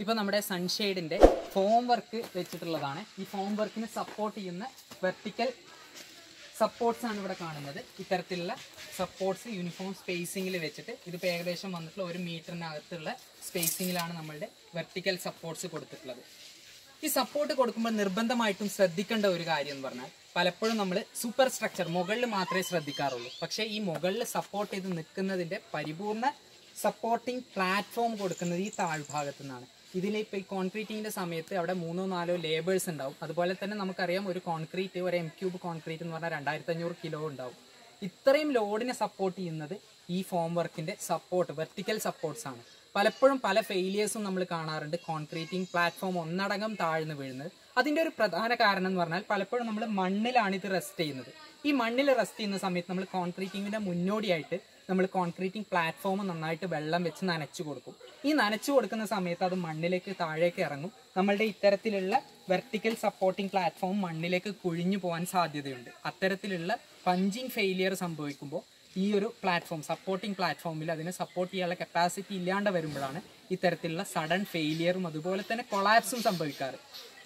ഇപ്പോൾ നമ്മുടെ സൺഷെയ്ഡിന്റെ form work വെച്ചിട്ടുള്ളതാണ്. ഈ ഫോം വർക്കിന് സപ്പോർട്ട് ചെയ്യുന്ന വെർട്ടിക്കൽ സപ്പോർട്ട്സ് ആണ് ഇവിടെ കാണുന്നത്. ഇത്തരത്തിലുള്ള സപ്പോർട്ട്സ് യൂണിഫോം സ്പേസിങ്ങിൽ വെച്ചിട്ട് ഇതിപ്പോൾ ഏകദേശം വന്നിട്ടുള്ള ഒരു മീറ്ററിനകത്തുള്ള സ്പേസിങ്ങിലാണ് നമ്മളുടെ വെർട്ടിക്കൽ സപ്പോർട്ട്സ് കൊടുത്തിട്ടുള്ളത്. ഈ സപ്പോർട്ട് കൊടുക്കുമ്പോൾ നിർബന്ധമായിട്ടും ശ്രദ്ധിക്കേണ്ട ഒരു കാര്യം എന്ന് പറഞ്ഞാൽ പലപ്പോഴും നമ്മൾ സൂപ്പർ സ്ട്രക്ചർ മുകളിൽ മാത്രമേ ശ്രദ്ധിക്കാറുള്ളൂ. പക്ഷേ ഈ മുകളിൽ സപ്പോർട്ട് ചെയ്ത് നിൽക്കുന്നതിന്റെ പരിപൂർണ സപ്പോർട്ടിംഗ് പ്ലാറ്റ്ഫോം കൊടുക്കുന്നത് ഈ താഴ്ഭാഗത്തു നിന്നാണ് ഇതിലിപ്പോൾ ഈ കോൺക്രീറ്റിങ്ങിന്റെ സമയത്ത് അവിടെ മൂന്നോ നാലോ ലേബേഴ്സ് ഉണ്ടാവും. അതുപോലെ തന്നെ നമുക്കറിയാം ഒരു കോൺക്രീറ്റ് ഒരു എം ക്യൂബ് കോൺക്രീറ്റ് എന്ന് പറഞ്ഞാൽ രണ്ടായിരത്തി അഞ്ഞൂറ് കിലോ ഉണ്ടാവും. ഇത്രയും ലോഡിനെ സപ്പോർട്ട് ചെയ്യുന്നത് ഈ ഫോം വർക്കിന്റെ സപ്പോർട്ട് വെർട്ടിക്കൽ സപ്പോർട്ട്സ് ആണ്. പലപ്പോഴും പല ഫെയിലിയേഴ്സും നമ്മൾ കാണാറുണ്ട്. കോൺക്രീറ്റിംഗ് പ്ലാറ്റ്ഫോം ഒന്നടങ്കം താഴ്ന്നു വീഴുന്നത്. അതിന്റെ ഒരു പ്രധാന കാരണം എന്ന് പറഞ്ഞാൽ പലപ്പോഴും നമ്മൾ മണ്ണിലാണ് ഇത് റെസ്റ്റ് ചെയ്യുന്നത്. ഈ മണ്ണിൽ റെസ്റ്റ് ചെയ്യുന്ന സമയത്ത് നമ്മൾ കോൺക്രീറ്റിങ്ങിന്റെ മുന്നോടിയായിട്ട് നമ്മൾ കോൺക്രീറ്റിംഗ് പ്ലാറ്റ്ഫോം നന്നായിട്ട് വെള്ളം വെച്ച് നനച്ചു കൊടുക്കും. ഈ നനച്ചു കൊടുക്കുന്ന സമയത്ത് അത് മണ്ണിലേക്ക് താഴേക്ക് ഇറങ്ങും. നമ്മളുടെ ഇത്തരത്തിലുള്ള വെർട്ടിക്കൽ സപ്പോർട്ടിംഗ് പ്ലാറ്റ്ഫോം മണ്ണിലേക്ക് കുഴിഞ്ഞു പോകാൻ സാധ്യതയുണ്ട്. അത്തരത്തിലുള്ള പഞ്ചിങ് ഫെയിലിയർ സംഭവിക്കുമ്പോൾ ഈ ഒരു പ്ലാറ്റ്ഫോം സപ്പോർട്ടിംഗ് പ്ലാറ്റ്ഫോമിൽ അതിനെ സപ്പോർട്ട് ചെയ്യാനുള്ള കപ്പാസിറ്റി ഇല്ലാണ്ട് വരുമ്പോഴാണ് ഇത്തരത്തിലുള്ള സഡൻ ഫെയിലിയറും അതുപോലെ തന്നെ കൊളാപ്സും സംഭവിക്കാറ്.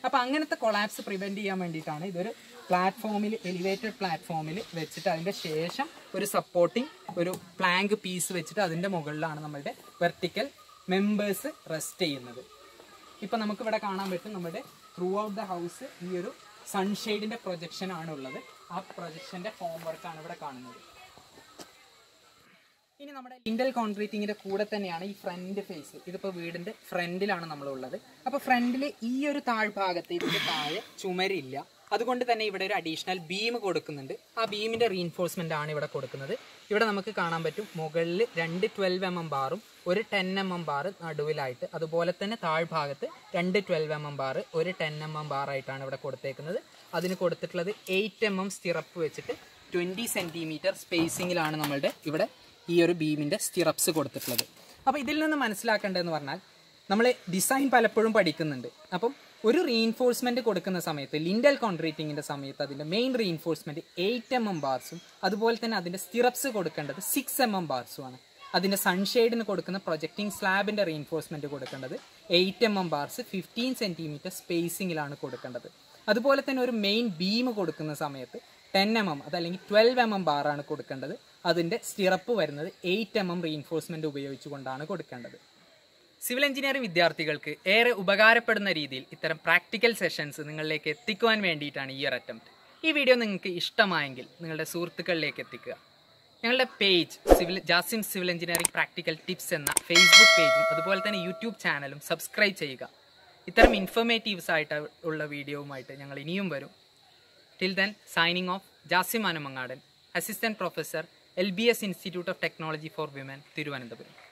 അപ്പോൾ അങ്ങനത്തെ കൊളാപ്സ് പ്രിവെന്റ് ചെയ്യാൻ വേണ്ടിയിട്ടാണ് ഇതൊരു പ്ലാറ്റ്ഫോമിൽ എലിവേറ്റഡ് പ്ലാറ്റ്ഫോമിൽ വെച്ചിട്ട് അതിന്റെ ശേഷം ഒരു സപ്പോർട്ടിംഗ് ഒരു പ്ലാങ്ക് പീസ് വെച്ചിട്ട് അതിന്റെ മുകളിലാണ് നമ്മളുടെ വെർട്ടിക്കൽ മെമ്പേഴ്സ് റെസ്റ്റ് ചെയ്യുന്നത്. ഇപ്പം നമുക്കിവിടെ കാണാൻ പറ്റും നമ്മുടെ ത്രൂ ഔട്ട് ദ ഹൗസ് ഈ ഒരു സൺഷെയ്ഡിന്റെ പ്രൊജക്ഷൻ ആണുള്ളത്. ഉള്ളത് ആ പ്രൊജക്ഷന്റെ ഫോം വർക്കാണ് ഇവിടെ കാണുന്നത്. ഇനി നമ്മുടെ ലിൻഡൽ കോൺക്രീറ്റിങ്ങിന്റെ കൂടെ തന്നെയാണ് ഈ ഫ്രണ്ട് ഫേസ് ഇതിപ്പോ വീടിന്റെ ഫ്രണ്ടിലാണ് നമ്മളുള്ളത്. അപ്പോൾ ഫ്രണ്ടിൽ ഈ ഒരു താഴ്ഭാഗത്ത് ഇതിന്റെ താഴെ ചുമരില്ല. അതുകൊണ്ട് തന്നെ ഇവിടെ ഒരു അഡീഷണൽ ബീം കൊടുക്കുന്നുണ്ട്. ആ ബീമിന്റെ റീൻഫോഴ്സ്മെന്റ് ആണ് ഇവിടെ കൊടുക്കുന്നത്. ഇവിടെ നമുക്ക് കാണാൻ പറ്റും മുകളിൽ രണ്ട് ട്വൽവ് എം എം ബാറും ഒരു ടെൻ എം എം ബാർ നടുവിലായിട്ട് അതുപോലെ തന്നെ താഴ്ഭാഗത്ത് രണ്ട് ട്വൽവ് എം എം ബാർ ഒരു ടെൻ എം എം ബാറായിട്ടാണ് ഇവിടെ കൊടുത്തേക്കുന്നത്. അതിന് കൊടുത്തിട്ടുള്ളത് എയ്റ്റ് എം എം സ്റ്റിറപ്പ് വെച്ചിട്ട് ട്വന്റി സെന്റിമീറ്റർ സ്പേസിങ്ങിലാണ് നമ്മളുടെ ഇവിടെ ഈ ഒരു ബീമിന്റെ സ്റ്റിറപ്സ് കൊടുത്തിട്ടുള്ളത്. അപ്പോൾ ഇതിൽ നിന്ന് മനസ്സിലാക്കേണ്ടതെന്ന് പറഞ്ഞാൽ നമ്മൾ ഡിസൈൻ പലപ്പോഴും പഠിക്കുന്നുണ്ട്. അപ്പം ഒരു റീഇൻഫോഴ്സ്മെന്റ് കൊടുക്കുന്ന സമയത്ത് ലിൻഡൽ കോൺക്രീറ്റിങ്ങിന്റെ സമയത്ത് അതിന്റെ main reinforcement eight M M ബാർസും അതുപോലെ തന്നെ അതിന്റെ സ്റ്റിറപ്സ് കൊടുക്കേണ്ടത് സിക്സ് എം എം ബാർസുമാണ് അതിന്റെ സൺഷെയ്ഡിന് കൊടുക്കുന്ന പ്രൊജക്റ്റിംഗ് സ്ലാബിന്റെ റീഇൻഫോഴ്സ്മെന്റ് കൊടുക്കേണ്ടത് eight M M bars fifteen centimetre സ്പേസിങ്ങിലാണ് കൊടുക്കേണ്ടത്. അതുപോലെ തന്നെ ഒരു മെയിൻ ബീം കൊടുക്കുന്ന സമയത്ത് ടെൻ എം എം അതല്ലെങ്കിൽ ട്വൽവ് എം എം ബാറാണ് കൊടുക്കേണ്ടത്. അതിന്റെ സ്റ്റിറപ്പ് വരുന്നത് എയ്റ്റ് എം എം റീഇൻഫോഴ്സ്മെന്റ് ഉപയോഗിച്ചുകൊണ്ടാണ് കൊടുക്കേണ്ടത്. സിവിൽ എഞ്ചിനീയറിംഗ് വിദ്യാർത്ഥികൾക്ക് ഏറെ ഉപകാരപ്പെടുന്ന രീതിയിൽ ഇത്തരം പ്രാക്ടിക്കൽ സെഷൻസ് നിങ്ങളിലേക്ക് എത്തിക്കുവാൻ വേണ്ടിയിട്ടാണ് ഈ ഒരു അറ്റംപ്റ്റ് ഈ വീഡിയോ നിങ്ങൾക്ക് ഇഷ്ടമായെങ്കിൽ നിങ്ങളുടെ സുഹൃത്തുക്കളിലേക്ക് എത്തിക്കുക. ഞങ്ങളുടെ page civil Jasim civil engineering practical tips എന്ന ഫേസ്ബുക്ക് പേജും അതുപോലെ തന്നെ യൂട്യൂബ് ചാനലും സബ്സ്ക്രൈബ് ചെയ്യുക. ഇത്തരം ഇൻഫർമേറ്റീവ്സ് ആയിട്ട് ഉള്ള വീഡിയോവുമായിട്ട് ഞങ്ങൾ ഇനിയും വരും. Till then signing off Jasim Anamangadan assistant professor L B S Institute of Technology for Women Thiruvananthapuram.